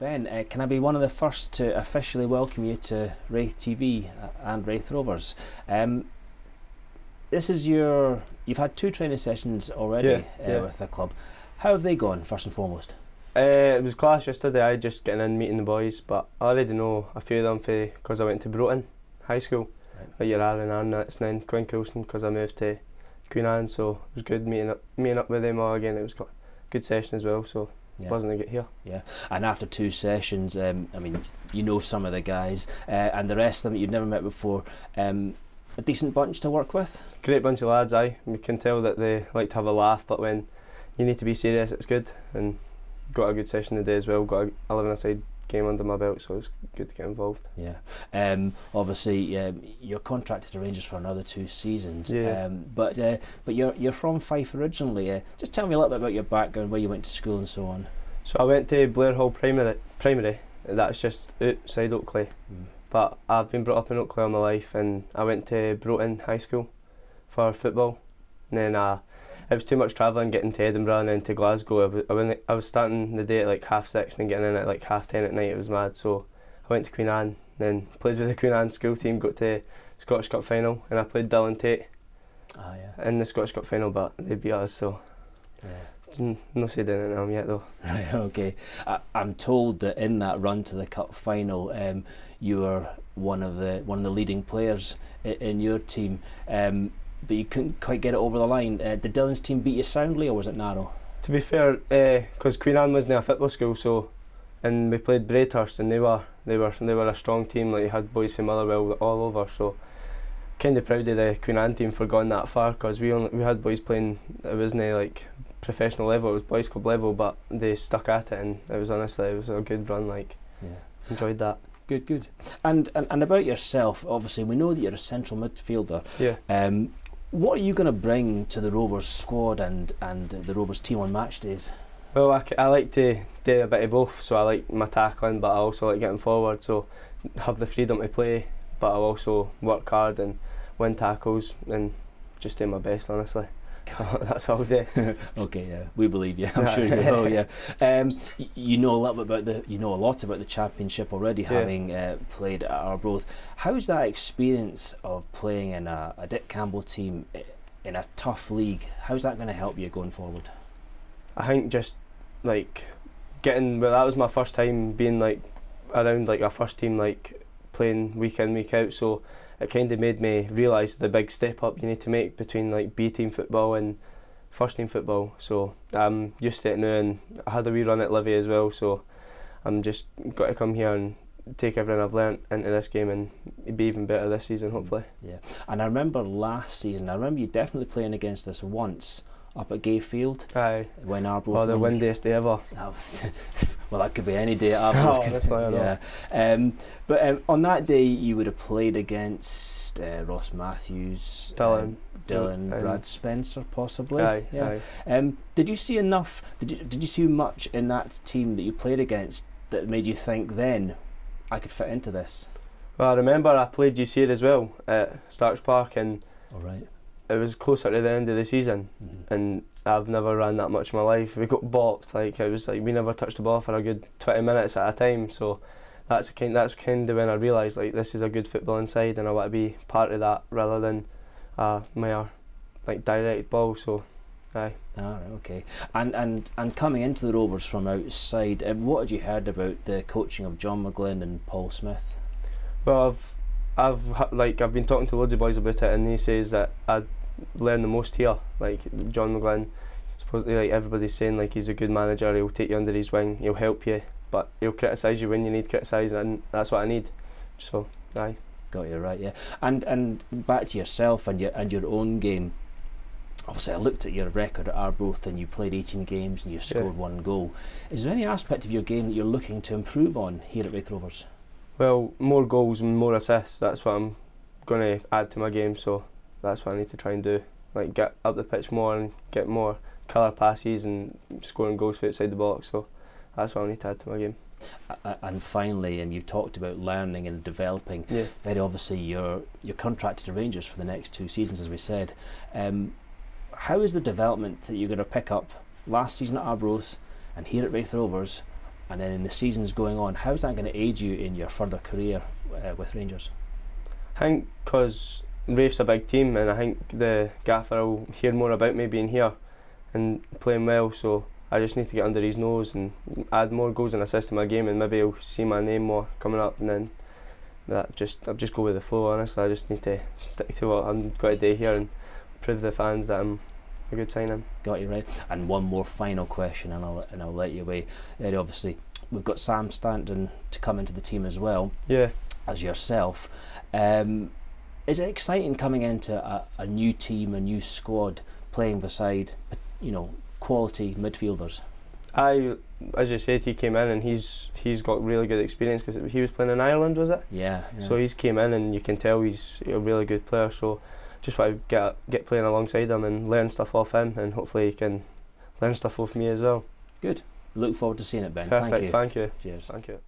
Ben, uh, can I be one of the first to officially welcome you to Raith TV uh, and Raith Rovers? Um, this is your. You've had two training sessions already Yeah, uh, yeah. with the club. How have they gone, first and foremost? Uh, it was class yesterday. I just getting in, meeting the boys, but I already know a few of them because I went to Broughton High School. Right. A year and that's then Quinn Coulson because I moved to Queen Anne, so it was good meeting up, meeting up with them all again. It was a good session as well, so Yeah. buzzing to get here. Yeah, and after two sessions, um, I mean, you know some of the guys, uh, and the rest of them that you've never met before. Um, a decent bunch to work with. Great bunch of lads, aye. You can tell that they like to have a laugh, but when you need to be serious, it's good. And got a good session today as well. Got a 11 aside game under my belt, so it was good to get involved. Yeah. Um, obviously, um, you're contracted to Rangers for another two seasons. Yeah. Um, but uh, but you're you're from Fife originally. Uh, just tell me a little bit about your background, where you went to school, and so on. So I went to Blairhall Primary, primary. That's just outside Oakley. Mm. But I've been brought up in Oakley all my life, and I went to Broughton High School for football. And then uh, it was too much travelling, getting to Edinburgh and then to Glasgow. I was, I, went, I was starting the day at like half six and getting in at like half ten at night. It was mad. So I went to Queen Anne, then played with the Queen Anne school team, got to Scottish Cup final, and I played Dylan Tait Ah, yeah. in the Scottish Cup final, but they beat us. So yeah. Mm, no said anything to them yet though. Right, okay. I, I'm told that in that run to the cup final, um, you were one of the one of the leading players in, in your team, um, but you couldn't quite get it over the line. Uh, did Dylan's team beat you soundly, or was it narrow? To be fair, because Queen Anne wasn't a football school, so and we played Braidhurst, and they were they were they were a strong team. Like you had boys from Motherwell all over, so kind of proud of the Queen Anne team for going that far. Because we only we had boys playing. It wasn't like professional level; it was boys club level, but they stuck at it, and it was honestly it was a good run. Like Yeah. enjoyed that. Good, good. And, and and about yourself, obviously, we know that you're a central midfielder. Yeah. Um, what are you going to bring to the Rovers squad and and the Rovers team on match days? Well, I, I like to do a bit of both. So I like my tackling, but I also like getting forward. So have the freedom to play, but I'll also work hard and win tackles and just do my best. Honestly, that's all day. okay, yeah, we believe you. I'm Yeah. sure you will. Yeah, um, you know a lot about the you know a lot about the championship already, Yeah. having uh, played at Arbroath. How's that experience of playing in a, a Dick Campbell team in a tough league? How's that going to help you going forward? I think just like getting well, that was my first time being like around like a first team like playing week in week out. So it kind of made me realise the big step up you need to make between like B team football and first team football. So I'm used to it now, and I had a wee run at Livy as well. So I'm just got to come here and take everything I've learnt into this game and be even better this season, hopefully. Yeah, and I remember last season, I remember you definitely playing against us once up at Gayfield Aye. when Arbroath. Oh, the won- windiest day ever. Well, that could be any day at Arbroath. Oh, couldn't that's it? why yeah. Um, but um, on that day, you would have played against uh, Ross Matthews, Dylan. um, Dylan, Brad Spencer, possibly. Aye, yeah. aye. Um, did you see enough? Did you, did you see much in that team that you played against that made you think then I could fit into this? Well, I remember I played GC as well at Starks Park, and All right. It was closer to the end of the season, Mhm. and I've never ran that much in my life. We got bopped, like it was like we never touched the ball for a good twenty minutes at a time. So that's kind that's kind of when I realised like this is a good football inside, and I want to be part of that rather than uh, my like direct ball. So, aye. All right, okay. And and and coming into the Rovers from outside, um, what had you heard about the coaching of John McGlynn and Paul Smith? Well, I've I've like I've been talking to loads of boys about it, and he says that I learn the most here. Like John McGlynn, supposedly eh, like everybody's saying like he's a good manager. He'll take you under his wing. He'll help you, but he'll criticise you when you need criticising, and that's what I need. So, aye. Got you right, yeah. And and back to yourself and your and your own game. Obviously, I looked at your record at Arbroath, and you played 18 games and you scored one goal. Is there any aspect of your game that you're looking to improve on here at Raith Rovers? Well, more goals and more assists. That's what I'm going to add to my game. So that's what I need to try and do. Like get up the pitch more and get more colour passes and scoring goals for outside the box. So that's what I need to add to my game. And finally, and you've talked about learning and developing. Yeah. Very obviously, you're you're contracted to Rangers for the next two seasons, as we said. Um, how is the development that you're going to pick up last season at Arbroath and here at Raith Rovers and then in the seasons going on, how's that going to aid you in your further career uh, with Rangers? I think because Raith's a big team, and I think the gaffer will hear more about me being here and playing well. So I just need to get under his nose and add more goals and assists to my game, and maybe he'll see my name more coming up, and then that just I'll just go with the flow. Honestly, I just need to stick to what I'm going to do here and prove the fans that I'm a good signing. Got you right. And one more final question, and I'll and I'll let you away. Uh, obviously, we've got Sam Stanton to come into the team as well. Yeah. As yourself, um, is it exciting coming into a, a new team, a new squad, playing beside, you know, quality midfielders? I, as you said, he came in and he's he's got really good experience because he was playing in Ireland, was it? Yeah, yeah. So he's came in and you can tell he's a really good player. So just want to get get playing alongside him and learn stuff off him, and hopefully he can learn stuff off me as well. Good. Look forward to seeing it, Ben. Perfect. Thank you. Thank you. Cheers. Thank you.